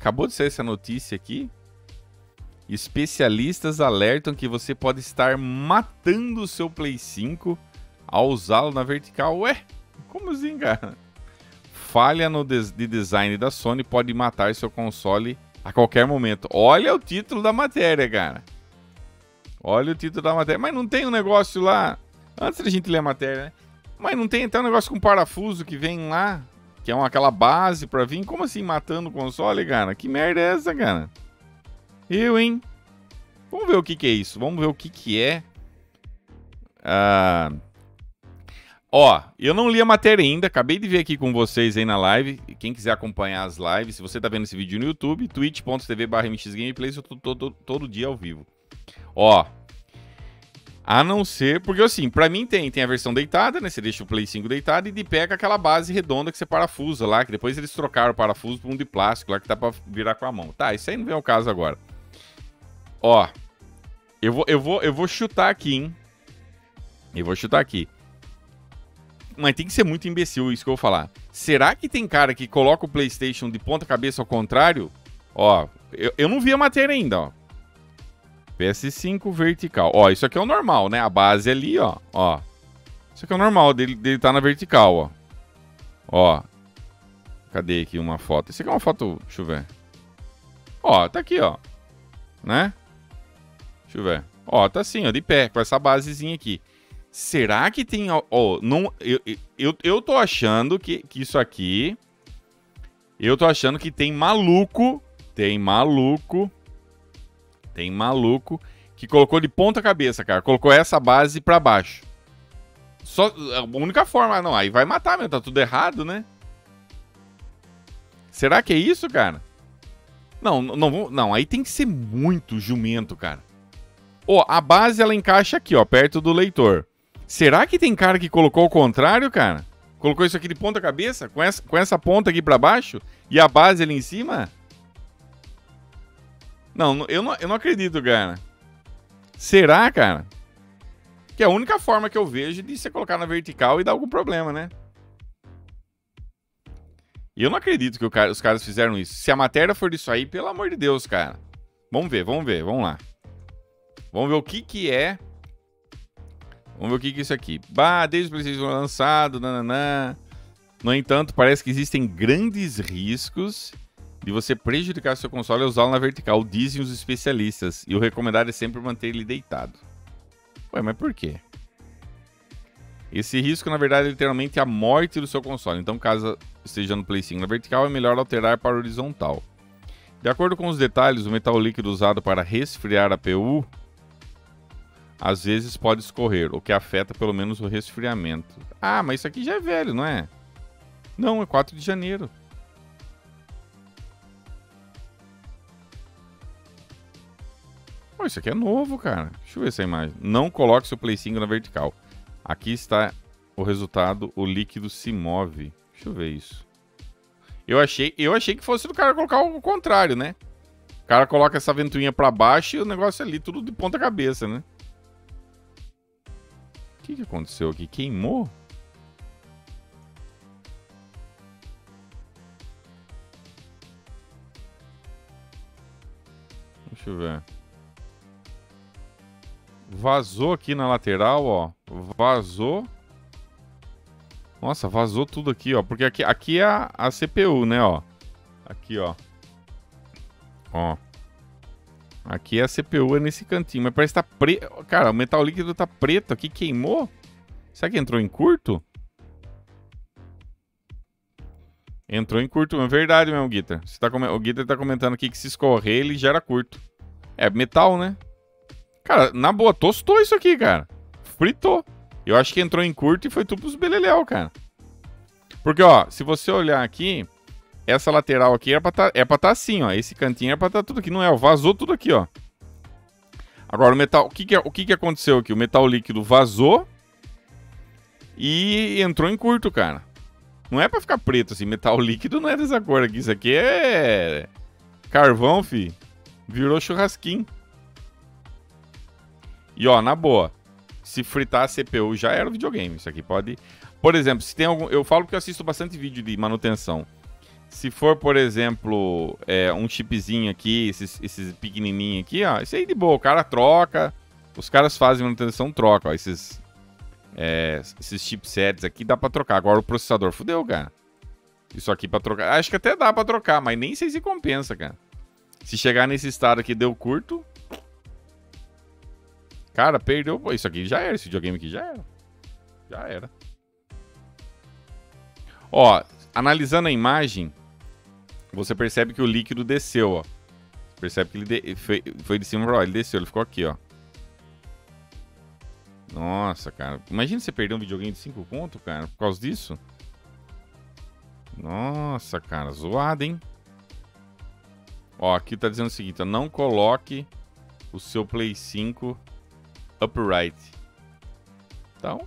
Acabou de sair essa notícia aqui. Especialistas alertam que você pode estar matando o seu Play 5 ao usá-lo na vertical. Ué, como assim, cara? Falha no de design da Sony pode matar seu console a qualquer momento. Olha o título da matéria, cara. Olha o título da matéria. Mas não tem um negócio lá. Antes da gente ler a matéria, né? Mas não tem até um negócio com parafuso que vem lá. Que é uma, aquela base pra vir. Como assim matando o console, cara? Que merda é essa, cara? Eu, hein? Vamos ver o que, que é isso. Vamos ver o que, que é. Ah. Ó, eu não li a matéria ainda, acabei de ver aqui com vocês aí na live. Quem quiser acompanhar as lives, se você tá vendo esse vídeo no YouTube, twitch.tv mxgameplays, eu tô todo, todo dia ao vivo. Ó, a não ser, porque assim, pra mim tem, tem a versão deitada, né? Você deixa o Play 5 deitado e de com aquela base redonda que você parafusa lá, que depois eles trocaram o parafuso por um de plástico lá que dá pra virar com a mão. Tá, isso aí não vem ao caso agora. Ó, eu vou, eu vou, eu vou chutar aqui, hein? Eu vou chutar aqui mas tem que ser muito imbecil isso que eu vou falar. Será que tem cara que coloca o PlayStation de ponta cabeça ao contrário? Ó, eu, eu não vi a matéria ainda, ó. PS5 vertical. Ó, isso aqui é o normal, né? A base ali, ó. Ó. Isso aqui é o normal dele, dele tá na vertical, ó. Ó. Cadê aqui uma foto? Isso aqui é uma foto. Deixa eu ver. Ó, tá aqui, ó. Né? Deixa eu ver. Ó, tá assim, ó, de pé, com essa basezinha aqui. Será que tem. Oh, não, eu, eu, eu tô achando que, que isso aqui. Eu tô achando que tem maluco. Tem maluco. Tem maluco que colocou de ponta cabeça, cara. Colocou essa base pra baixo. Só, a única forma. Não, aí vai matar mesmo. Tá tudo errado, né? Será que é isso, cara? Não, não, não. Aí tem que ser muito jumento, cara. Ó, oh, a base ela encaixa aqui, ó, perto do leitor. Será que tem cara que colocou o contrário, cara? Colocou isso aqui de ponta cabeça? Com essa, com essa ponta aqui para baixo? E a base ali em cima? Não, eu não, eu não acredito, cara. Será, cara? Que é a única forma que eu vejo de você colocar na vertical e dar algum problema, né? E eu não acredito que cara, os caras fizeram isso. Se a matéria for disso aí, pelo amor de Deus, cara. Vamos ver, vamos ver, vamos lá. Vamos ver o que que é Vamos ver o que, que é isso aqui. Bah, desde o PlayStation lançado, nananã. No entanto, parece que existem grandes riscos de você prejudicar seu console ao usá-lo na vertical, dizem os especialistas. E o recomendado é sempre manter ele deitado. Ué, mas por quê? Esse risco, na verdade, é literalmente a morte do seu console. Então, caso esteja no Play 5 na vertical, é melhor alterar para horizontal. De acordo com os detalhes, o metal líquido usado para resfriar a PU às vezes pode escorrer, o que afeta pelo menos o resfriamento. Ah, mas isso aqui já é velho, não é? Não, é 4 de janeiro. Isso aqui é novo, cara. Deixa eu ver essa imagem. Não coloque seu Play 5 na vertical. Aqui está o resultado, o líquido se move. Deixa eu ver isso. Eu achei, eu achei que fosse do cara colocar o contrário, né? O cara coloca essa ventoinha para baixo e o negócio ali tudo de ponta cabeça, né? que, que aconteceu aqui? Queimou? Deixa eu ver. Vazou aqui na lateral, ó. Vazou. Nossa, vazou tudo aqui, ó. Porque aqui, aqui é a, a CPU, né, ó. Aqui, ó. Ó. Aqui é a CPU é nesse cantinho, mas parece que tá preto. Cara, o metal líquido tá preto aqui, queimou? Será que entrou em curto? Entrou em curto, é verdade mesmo, Guitar. Você tá com... O Guitar tá comentando aqui que se escorrer, ele gera curto. É metal, né? Cara, na boa, tostou isso aqui, cara. Fritou. Eu acho que entrou em curto e foi tudo pros beleléu, cara. Porque, ó, se você olhar aqui, essa lateral aqui é pra tá, é pra tá assim, ó. Esse cantinho é pra tá tudo aqui. Não é, vazou tudo aqui, ó. Agora o metal... O que que, o que que aconteceu aqui? O metal líquido vazou e entrou em curto, cara. Não é pra ficar preto assim. Metal líquido não é dessa cor aqui. Isso aqui é... Carvão, fi. Virou churrasquinho. E ó, na boa. Se fritar a CPU já era o videogame. Isso aqui pode... Por exemplo, se tem algum... Eu falo porque eu assisto bastante vídeo de manutenção. Se for, por exemplo, é, um chipzinho aqui, esses, esses pequenininhos aqui, ó, isso aí de boa, o cara troca, os caras fazem manutenção, troca, ó, esses, é, esses chipsets aqui dá pra trocar. Agora o processador fudeu, cara. Isso aqui pra trocar, acho que até dá pra trocar, mas nem sei se compensa, cara. Se chegar nesse estado aqui deu curto, cara, perdeu, isso aqui já era, esse videogame aqui já era. Já era. Ó, analisando a imagem, você percebe que o líquido desceu, ó. Percebe que ele de... foi, foi de cima pra lá, ele desceu, ele ficou aqui, ó. Nossa, cara. Imagina você perder um videogame de 5 pontos, cara, por causa disso. Nossa, cara, zoado, hein? Ó, aqui tá dizendo o seguinte, ó, não coloque o seu Play 5 upright. Então,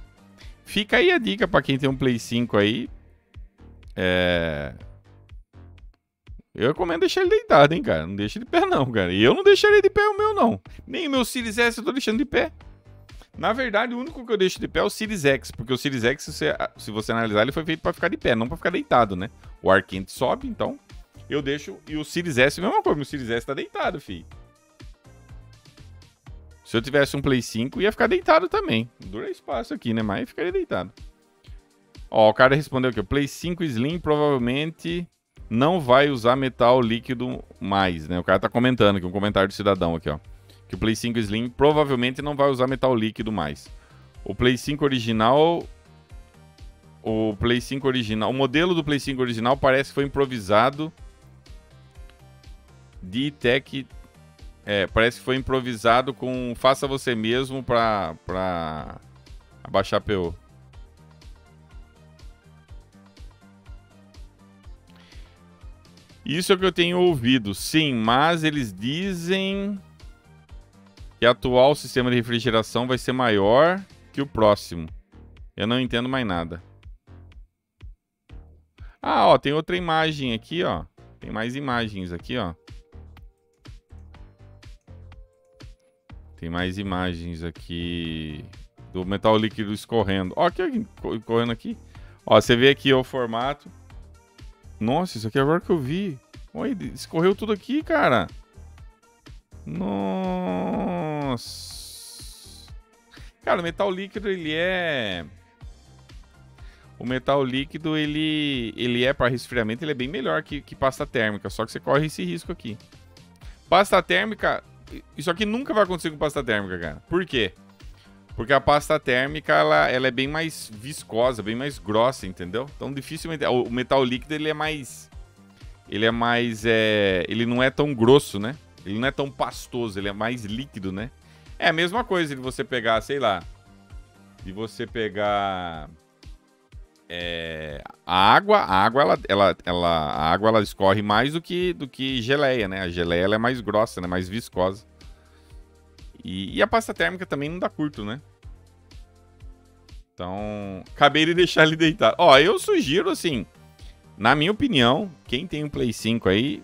fica aí a dica para quem tem um Play 5 aí. É... Eu recomendo deixar ele deitado, hein, cara. Não deixa de pé, não, cara. E eu não deixaria de pé o meu, não. Nem o meu Series S eu tô deixando de pé. Na verdade, o único que eu deixo de pé é o Series X, porque o Series X, se você, se você analisar, ele foi feito para ficar de pé, não para ficar deitado, né? O ar quente sobe, então eu deixo. E o Series S, mesma coisa, o Series S tá deitado, filho. Se eu tivesse um Play 5, ia ficar deitado também. Dura espaço aqui, né? Mas ficaria deitado. Ó, o cara respondeu aqui: o Play 5 Slim provavelmente não vai usar metal líquido mais, né? O cara tá comentando aqui, um comentário do cidadão aqui, ó. Que o Play 5 Slim provavelmente não vai usar metal líquido mais. O Play 5 original. O Play 5 original. O modelo do Play 5 original parece que foi improvisado. De Tech. É, parece que foi improvisado com faça você mesmo pra, pra abaixar PO. Isso é o que eu tenho ouvido, sim, mas eles dizem que o atual sistema de refrigeração vai ser maior que o próximo. Eu não entendo mais nada. Ah, ó, tem outra imagem aqui, ó. Tem mais imagens aqui, ó. Tem mais imagens aqui do metal líquido escorrendo. Ó, aqui, correndo aqui. Ó, você vê aqui ó, o formato. Nossa, isso aqui é agora que eu vi. Olha, escorreu tudo aqui, cara. Nossa. Cara, o metal líquido, ele é... O metal líquido, ele, ele é para resfriamento, ele é bem melhor que, que pasta térmica. Só que você corre esse risco aqui. Pasta térmica... Isso aqui nunca vai acontecer com pasta térmica, cara. Por quê? Porque a pasta térmica, ela, ela é bem mais viscosa, bem mais grossa, entendeu? Então, dificilmente... O metal líquido, ele é mais... Ele é mais... É, ele não é tão grosso, né? Ele não é tão pastoso, ele é mais líquido, né? É a mesma coisa de você pegar, sei lá... De você pegar... É, a água, a água ela, ela, ela, a água ela escorre mais do que, do que geleia, né? A geleia ela é mais grossa, né? Mais viscosa. E, e, a pasta térmica também não dá curto, né? Então, acabei de deixar ele deitado. Ó, eu sugiro, assim, na minha opinião, quem tem um Play 5 aí,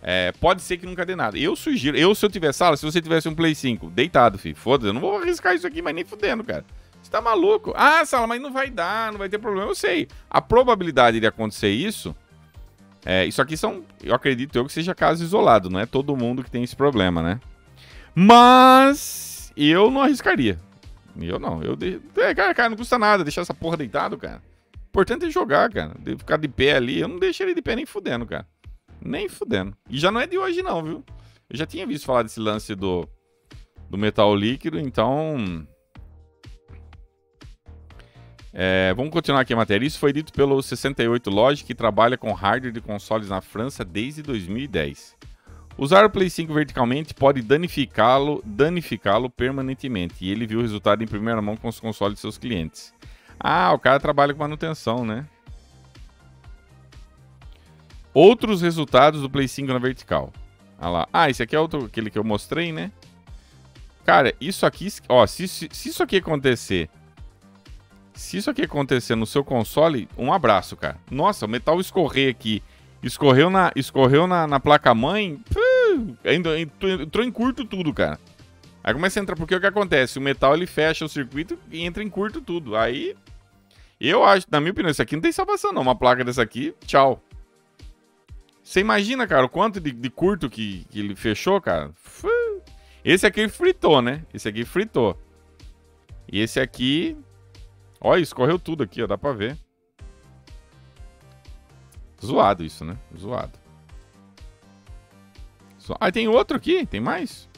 é, pode ser que nunca dê nada. Eu sugiro, eu se eu tivesse sala, se você tivesse um Play 5 deitado, filho, foda-se, eu não vou arriscar isso aqui, mas nem fudendo, cara. Você tá maluco? Ah, sala, mas não vai dar, não vai ter problema. Eu sei. A probabilidade de acontecer isso, é, isso aqui são, eu acredito eu que seja caso isolado, não é todo mundo que tem esse problema, né? Mas eu não arriscaria. Eu não. Eu de... é, cara, cara, não custa nada deixar essa porra deitado, cara. O importante é jogar, cara. De ficar de pé ali. Eu não deixo ele de pé nem fudendo, cara. Nem fudendo. E já não é de hoje, não, viu? Eu já tinha visto falar desse lance do, do metal líquido, então. É, vamos continuar aqui a matéria. Isso foi dito pelo 68 Logic, que trabalha com hardware de consoles na França desde 2010. Usar o Play 5 verticalmente pode danificá-lo danificá-lo permanentemente. E ele viu o resultado em primeira mão com os consoles de seus clientes. Ah, o cara trabalha com manutenção, né? Outros resultados do Play 5 na vertical. Ah lá. Ah, esse aqui é outro, aquele que eu mostrei, né? Cara, isso aqui, ó, se, se, se isso aqui acontecer, se isso aqui acontecer no seu console, um abraço, cara. Nossa, o metal escorrer aqui, escorreu na, escorreu na, na placa-mãe, ainda entrou em curto tudo, cara. Aí começa a entrar, porque o que acontece? O metal ele fecha o circuito e entra em curto tudo. Aí, eu acho, na minha opinião, isso aqui não tem salvação, não. Uma placa dessa aqui, tchau. Você imagina, cara, o quanto de, de curto que, que, ele fechou, cara? Esse aqui fritou, né? Esse aqui fritou. E esse aqui... Olha, escorreu tudo aqui, ó. Dá pra ver. Zoado isso, né? Zoado. Ah, tem outro aqui. Tem mais.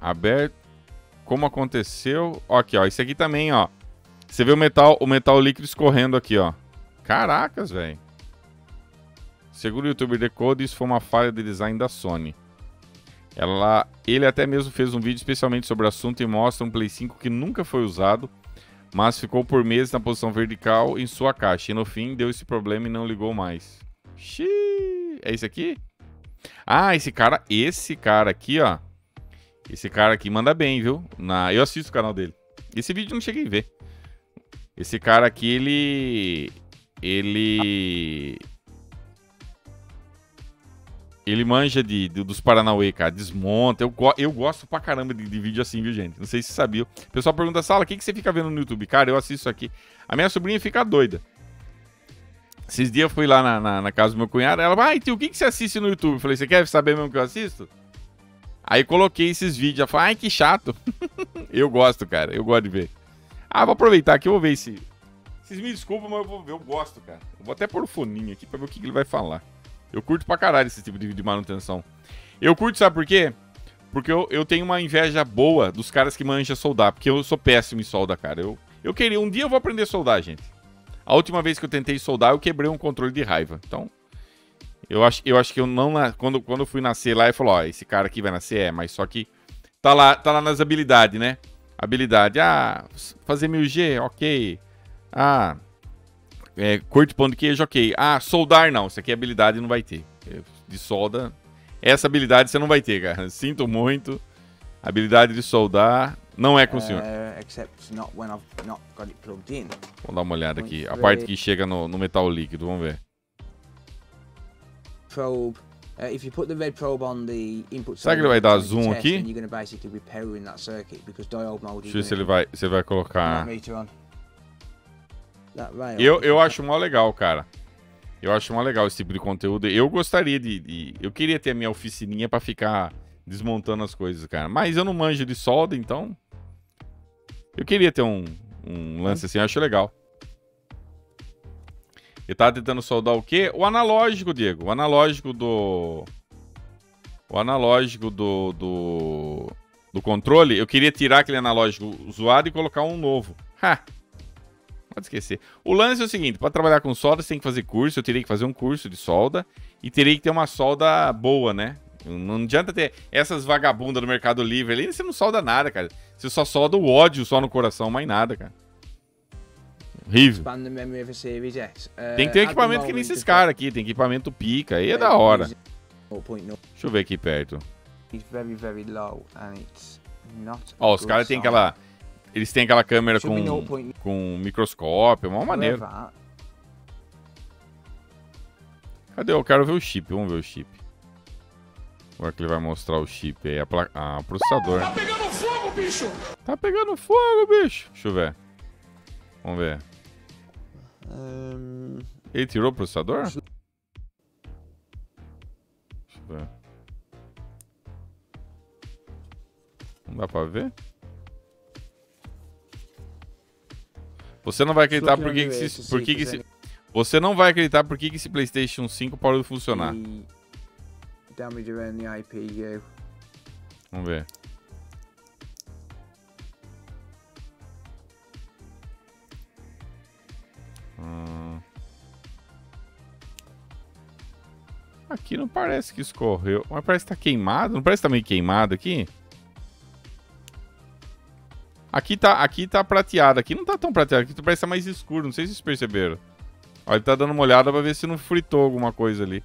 Aberto. Como aconteceu. Ó, aqui, ó. Esse aqui também, ó. Você vê o metal, o metal líquido escorrendo aqui, ó. Caracas, velho. Segundo o youtuber Decode, isso foi uma falha de design da Sony. Ela, ele até mesmo fez um vídeo especialmente sobre o assunto e mostra um Play 5 que nunca foi usado, mas ficou por meses na posição vertical em sua caixa. E no fim deu esse problema e não ligou mais. Xiii. É esse aqui? Ah, esse cara, esse cara aqui, ó. Esse cara aqui manda bem, viu? Na, eu assisto o canal dele. Esse vídeo não cheguei a ver. Esse cara aqui, ele. Ele. Ele manja de, de dos Paranauê, cara. Desmonta. Eu, eu gosto pra caramba de, de, vídeo assim, viu, gente? Não sei se sabia. O pessoal pergunta, Sala, o que, que você fica vendo no YouTube? Cara, eu assisto aqui. A minha sobrinha fica doida. Esses dias eu fui lá na, na, na casa do meu cunhado. Ela, ai, tio, o que, que você assiste no YouTube? Eu falei, você quer saber mesmo que eu assisto? Aí coloquei esses vídeos. Ela falou, ai, que chato. eu gosto, cara. Eu gosto de ver. Ah, vou aproveitar aqui, eu vou ver se. Vocês me desculpam, mas eu vou ver, eu gosto, cara. Eu vou até pôr o foninho aqui pra ver o que, que ele vai falar. Eu curto pra caralho esse tipo de, de manutenção. Eu curto, sabe por quê? Porque eu, eu tenho uma inveja boa dos caras que manjam soldar. Porque eu sou péssimo em solda, cara. Eu, eu queria. Um dia eu vou aprender a soldar, gente. A última vez que eu tentei soldar, eu quebrei um controle de raiva. Então, eu acho, eu acho que eu não. Quando, quando eu fui nascer lá, eu falou: Ó, esse cara aqui vai nascer, é, mas só que tá lá, tá lá nas habilidades, né? Habilidade. Ah, fazer 1000G, ok. Ah, é, corte pão de queijo, ok. Ah, soldar não. Isso aqui é habilidade não vai ter. É, de solda. Essa habilidade você não vai ter, cara. Sinto muito. Habilidade de soldar não é com o senhor. Uh, Vamos dar uma olhada aqui. A parte que chega no, no metal líquido, vamos ver. Probe. Uh, if you put the red probe on the input Será que ele vai dar zoom aqui? Deixa eu ver se ele vai, se ele vai colocar. Eu, eu acho mó legal, cara. Eu acho mó legal esse tipo de conteúdo. Eu gostaria de. de eu queria ter a minha oficininha pra ficar desmontando as coisas, cara. Mas eu não manjo de solda, então. Eu queria ter um, um lance assim, eu acho legal. Ele tava tentando soldar o quê? O analógico, Diego. O analógico do. O analógico do, do. Do controle. Eu queria tirar aquele analógico zoado e colocar um novo. Ha! Pode esquecer. O lance é o seguinte: para trabalhar com solda, você tem que fazer curso. Eu teria que fazer um curso de solda. E teria que ter uma solda boa, né? Não adianta ter essas vagabundas no Mercado Livre ali. Você não solda nada, cara. Você só solda o ódio só no coração, mais nada, cara. Horrível. Tem que ter equipamento que nem esses caras aqui. Tem equipamento pica. Aí é da hora. Deixa eu ver aqui perto. Ó, os caras têm aquela eles têm aquela câmera com, com microscópio, é uma maneira. Cadê? Eu quero ver o chip, vamos ver o chip. Agora que ele vai mostrar o chip aí, a, pla... ah, o processador. Tá pegando fogo, bicho! Tá pegando fogo, bicho! Deixa eu ver. Vamos ver. Um... Ele tirou o processador? Deixa eu ver. Não dá pra ver? Você não vai acreditar por que, que, se, por que, que se, você não vai acreditar por que, que esse PlayStation 5 parou de funcionar. Vamos ver. Hum. Aqui não parece que escorreu. Mas parece que tá queimado. Não parece que tá meio queimado aqui? Aqui tá, aqui tá prateado. Aqui não tá tão prateado. Aqui parece mais escuro. Não sei se vocês perceberam. Ó, ele tá dando uma olhada pra ver se não fritou alguma coisa ali.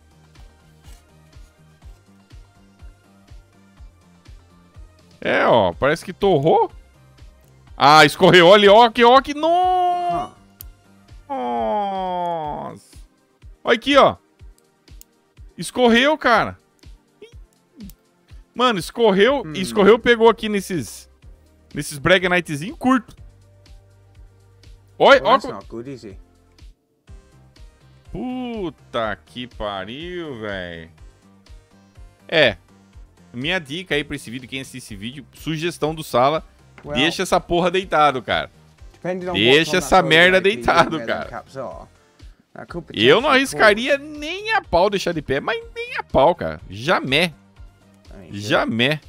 É, ó. Parece que torrou. Ah, escorreu. Olha, ó, que ó, que... Nossa. Olha aqui, ó. Escorreu, cara. Mano, escorreu. Hum. Escorreu, pegou aqui nesses Nesses Brag Nightzinho curto. Olha, olha. Puta que pariu, velho. É. Minha dica aí pra esse vídeo, quem assiste esse vídeo, sugestão do Sala, well, deixa essa porra deitado, cara. Deixa essa merda deitado, cara. Eu não arriscaria nem a pau deixar de pé, mas nem a pau, cara. Jamé. Jamé.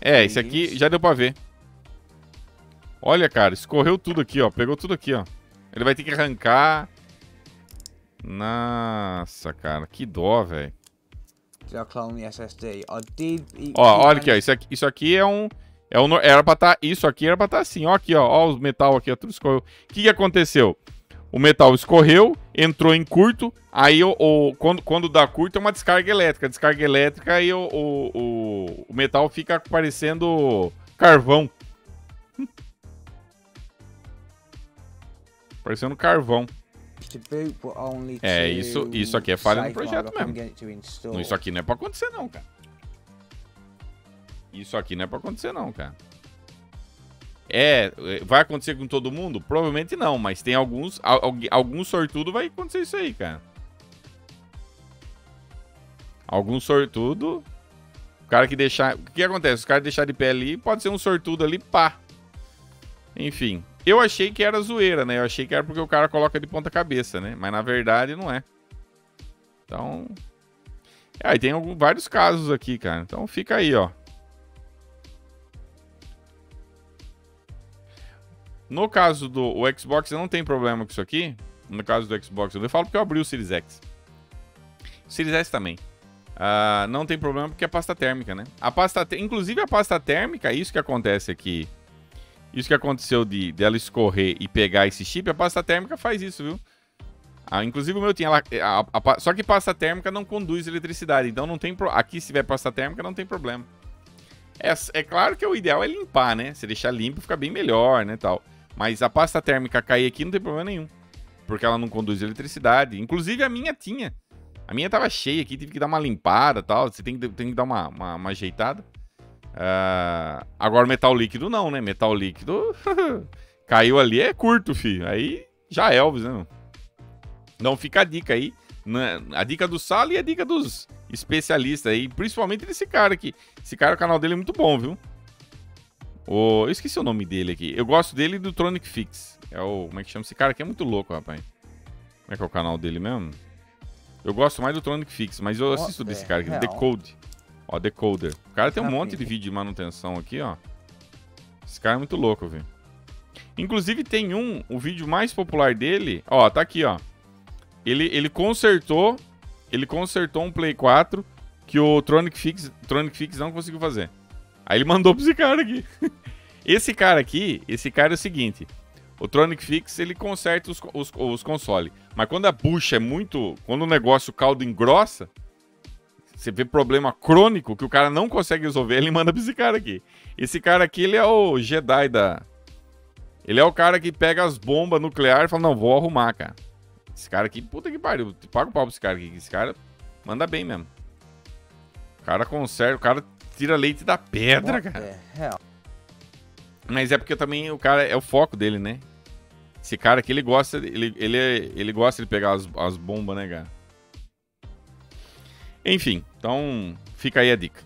É, esse aqui já deu pra ver. Olha, cara, escorreu tudo aqui, ó. Pegou tudo aqui, ó. Ele vai ter que arrancar. Nossa, cara, que dó, velho. Ó, olha aqui, ó. Isso aqui, isso aqui é um. É um era pra estar. Tá, isso aqui era pra estar tá assim, ó. Aqui, ó. Ó, os metal aqui, ó. Tudo escorreu. O que, que aconteceu? O metal escorreu, entrou em curto. Aí, o, o, quando, quando dá curto, é uma descarga elétrica. Descarga elétrica, aí o, o, o metal fica parecendo carvão. Parecendo carvão. É, isso, isso aqui é falha no projeto mesmo. Isso aqui não é pra acontecer não, cara. Isso aqui não é pra acontecer não, cara. É, vai acontecer com todo mundo? Provavelmente não, mas tem alguns, algum sortudo vai acontecer isso aí, cara. Algum sortudo, o cara que deixar, o que acontece? Os caras deixar de pé ali, pode ser um sortudo ali, pá. Enfim, eu achei que era zoeira, né? Eu achei que era porque o cara coloca de ponta cabeça, né? Mas na verdade não é. Então. É, aí tem algum, vários casos aqui, cara. Então fica aí, ó. No caso do Xbox, não tem problema com isso aqui. No caso do Xbox, eu falo porque eu abri o Series X. O Series S também. Uh, não tem problema porque é pasta térmica, né? A pasta, inclusive a pasta térmica, isso que acontece aqui isso que aconteceu de dela escorrer e pegar esse chip, a pasta térmica faz isso, viu? Ah, inclusive o meu tinha lá. A, a, a, só que pasta térmica não conduz eletricidade. Então não tem. Pro, aqui, se tiver pasta térmica, não tem problema. É, é claro que o ideal é limpar, né? Se deixar limpo, fica bem melhor, né? Tal. Mas a pasta térmica cair aqui não tem problema nenhum. Porque ela não conduz eletricidade. Inclusive a minha tinha. A minha tava cheia aqui, tive que dar uma limpada tal. Você tem que, tem que dar uma, uma, uma ajeitada. Uh, agora metal líquido não, né? Metal líquido caiu ali é curto, filho. Aí já é Elvis, né? Não fica a dica aí. Né? A dica do Sala e a dica dos especialistas aí. Principalmente desse cara aqui. Esse cara, o canal dele é muito bom, viu? O... Eu esqueci o nome dele aqui. Eu gosto dele do Tronic Fix. É o. Como é que chama? Esse cara aqui é muito louco, rapaz. Como é que é o canal dele mesmo? Eu gosto mais do Tronic Fix, mas eu assisto desse cara aqui, The Code. Ó, decoder. O cara tem um monte de vídeo de manutenção aqui, ó. Esse cara é muito louco, velho. Inclusive tem um, o vídeo mais popular dele, ó, tá aqui, ó. Ele, ele consertou, ele consertou um Play 4 que o Tronic Fix, Tronic Fix não conseguiu fazer. Aí ele mandou pra esse cara aqui. esse cara aqui, esse cara é o seguinte, o Tronic Fix, ele conserta os, os, os consoles. Mas quando a bucha é muito, quando o negócio o caldo engrossa, você vê problema crônico que o cara não consegue resolver, ele manda pra esse cara aqui. Esse cara aqui, ele é o Jedi da. Ele é o cara que pega as bombas nucleares e fala: Não, vou arrumar, cara. Esse cara aqui, puta que pariu. Paga o pau pra esse cara aqui. Esse cara manda bem mesmo. O cara conserta, o cara tira leite da pedra, cara. Mas é porque também o cara é o foco dele, né? Esse cara aqui, ele gosta, ele, ele, ele gosta de pegar as, as bombas, né, cara? Enfim, então fica aí a dica.